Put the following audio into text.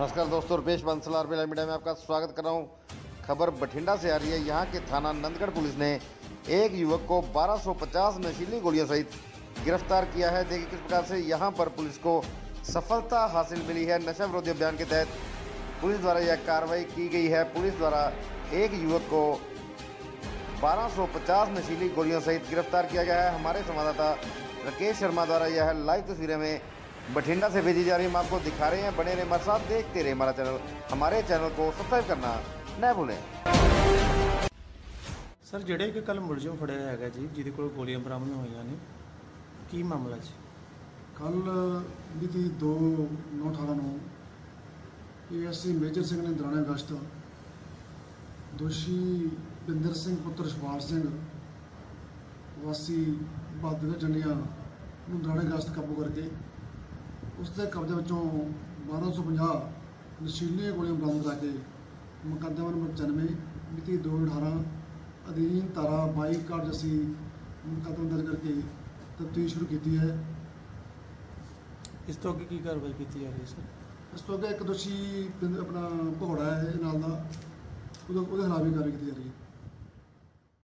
नमस्कार दोस्तों Rupesh Bansal are media में आपका स्वागत कर रहा हूँ। खबर बठिंडा से आ रही है। यहाँ के थाना नंदगढ़ पुलिस ने एक युवक को 1250 नशीली गोलियों सहित गिरफ़्तार किया है। देखिए किस प्रकार से यहाँ पर पुलिस को सफलता हासिल मिली है। नशा विरोधी अभियान के तहत पुलिस द्वारा यह कार्रवाई की गई है। पुलिस द्वारा एक युवक को 1250 नशीली गोलियों सहित गिरफ़्तार किया गया है। हमारे संवाददाता राकेश शर्मा द्वारा यह लाइव तस्वीरें में बठिंडा से भेजी जा रही है हम आपको दिखा रहे हैं बने रहे हमारे साथ देखते रहे हमारा चैनल हमारे चैनल को सब्सक्राइब करना न भूलें ਸਰ ਜਿਹੜੇ ਕਿ ਕੱਲ ਮੁਲਜ਼ਮ ਫੜਿਆ ਹੈਗਾ ਜੀ ਜਿਹਦੇ ਕੋਲ ਗੋਲੀਆਂ ਬਰਾਮਦ ਹੋਈਆਂ ਨੇ ਕੀ ਮਾਮਲਾ ਜੀ ਕੱਲ ਮਿਤੀ 2 ਨੌ 18 ਨੂੰ ਏਐਸਸੀ ਮੇਜਰ ਸਿੰਘ ਨੇ ਦੌਰਾਨ ਅਗਸਤ ਦੋਸ਼ੀ ਬਿੰਦਰ ਸਿੰਘ ਪੁੱਤਰ ਸ਼ਵਾਲ ਸਿੰਘ ਵਾਸੀ ਬਾਦਲ ਜੰਡੀਆਂ ਨੂੰ ਦੌਰਾਨ ਅਗਸਤ ਕਾਬੂ ਕਰਕੇ ਉਸ ਦੇ ਕਬਜ਼ੇ ਵਿੱਚੋਂ 1250 ਨਸ਼ੀਲੀਆਂ ਗੋਲੀਆਂ ਬਰਾਮਦ ਕਰਕੇ ਮੁਕੱਦਮਾ ਨੰਬਰ 99 ਮਿਤੀ 2 18 ਅਧੀਨ ਧਾਰਾ 22 ਕਾਰਜ ਅਸੀਂ ਮੁਕੱਦਮਾ ਦਰਜ ਕਰਕੇ ਤਫਤੀਸ਼ ਸ਼ੁਰੂ ਕੀਤੀ ਹੈ। ਇਸ ਤੋਂ ਅੱਗੇ ਕੀ ਕਾਰਵਾਈ ਕੀਤੀ ਜਾ ਰਹੀ ਹੈ ਸਰ? ਇਸ ਤੋਂ ਅੱਗੇ ਇੱਕ ਦੋਸ਼ੀ ਆਪਣਾ ਭਗੌੜਾ ਹੈ ਇਹ ਨਾਲ ਦਾ ਉਹਦੇ ਉਹਦੇ ਖਿਲਾਫ ਵੀ ਕਾਰਵਾਈ ਕੀਤੀ ਜਾ ਰਹੀ ਹੈ।